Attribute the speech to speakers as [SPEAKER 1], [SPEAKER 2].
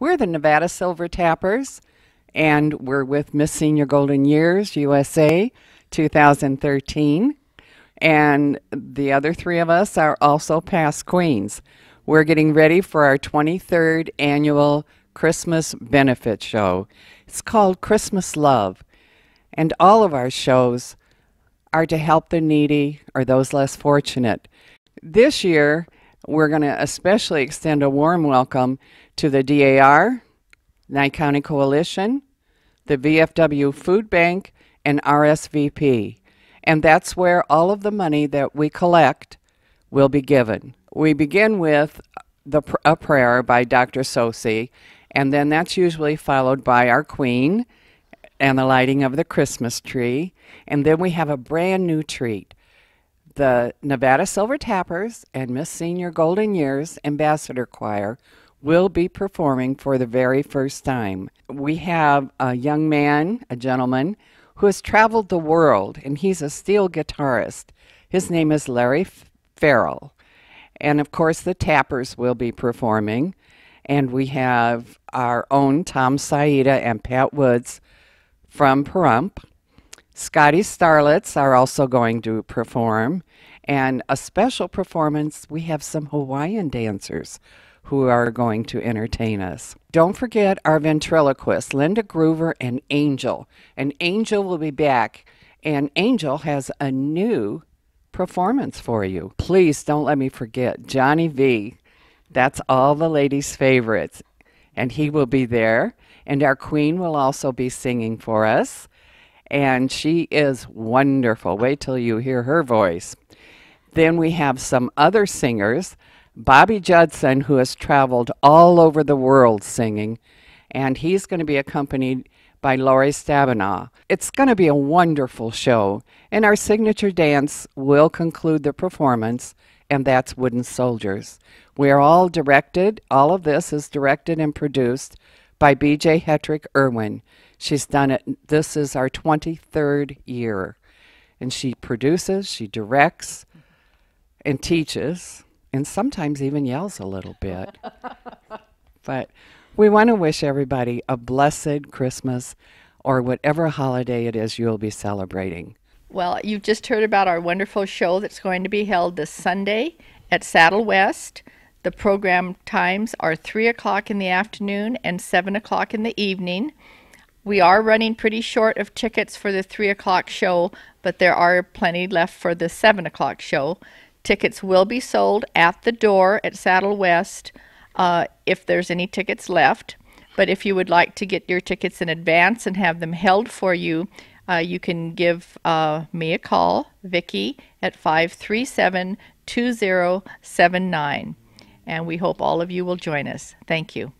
[SPEAKER 1] We're the Nevada Silver Tappers, and we're with Miss Senior Golden Years USA 2013. And the other three of us are also past queens. We're getting ready for our 23rd annual Christmas benefit show. It's called Christmas Love. And all of our shows are to help the needy or those less fortunate. This year, we're going to especially extend a warm welcome to the DAR, Nye County Coalition, the VFW Food Bank, and RSVP. And that's where all of the money that we collect will be given. We begin with the, a prayer by Dr. Sosi, and then that's usually followed by our Queen and the lighting of the Christmas tree. And then we have a brand new treat. The Nevada Silver Tappers and Miss Senior Golden Years Ambassador Choir will be performing for the very first time. We have a young man, a gentleman, who has traveled the world, and he's a steel guitarist. His name is Larry Farrell. And of course, the Tappers will be performing. And we have our own Tom Saida and Pat Woods from Pahrump. Scotty Starlets are also going to perform. And a special performance, we have some Hawaiian dancers who are going to entertain us. Don't forget our ventriloquists, Linda Groover and Angel. And Angel will be back, and Angel has a new performance for you. Please don't let me forget Johnny V. That's all the ladies' favorites. And he will be there. And our queen will also be singing for us. And she is wonderful. Wait till you hear her voice. Then we have some other singers. Bobby Judson, who has traveled all over the world singing, and he's going to be accompanied by Laurie Stabenow. It's going to be a wonderful show, and our signature dance will conclude the performance, and that's Wooden Soldiers. We are all directed, all of this is directed and produced by BJ Hetrick Irwin. She's done it, this is our 23rd year, and she produces, she directs, and teaches and sometimes even yells a little bit. but we want to wish everybody a blessed Christmas or whatever holiday it is you'll be celebrating.
[SPEAKER 2] Well, you've just heard about our wonderful show that's going to be held this Sunday at Saddle West. The program times are 3 o'clock in the afternoon and 7 o'clock in the evening. We are running pretty short of tickets for the 3 o'clock show, but there are plenty left for the 7 o'clock show. Tickets will be sold at the door at Saddle West uh, if there's any tickets left. But if you would like to get your tickets in advance and have them held for you, uh, you can give uh, me a call, Vicki, at 537 2079. And we hope all of you will join us. Thank you.